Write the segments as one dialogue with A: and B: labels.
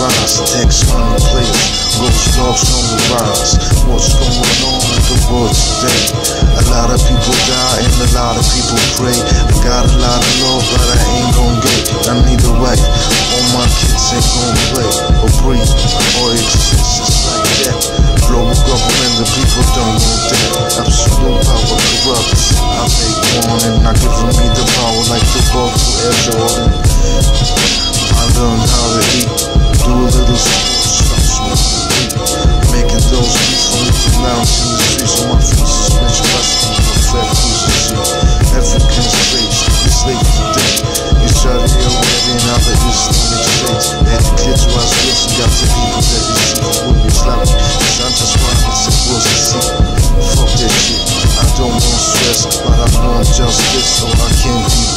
A: vibes, ex money players, GhostDogz on the rise. What's going on in the world today? A lot of people die and a lot of people pray. I got a lot of love, but I ain't gon' get. I need a wife.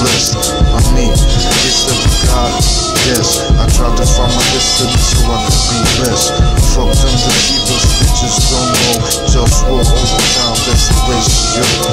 A: bliss. I mean, it's the God, yes. I tried to find my distance so I could be blessed. Fuck them, the cheapest bitches don't know. Just walk over time, that's the ratio.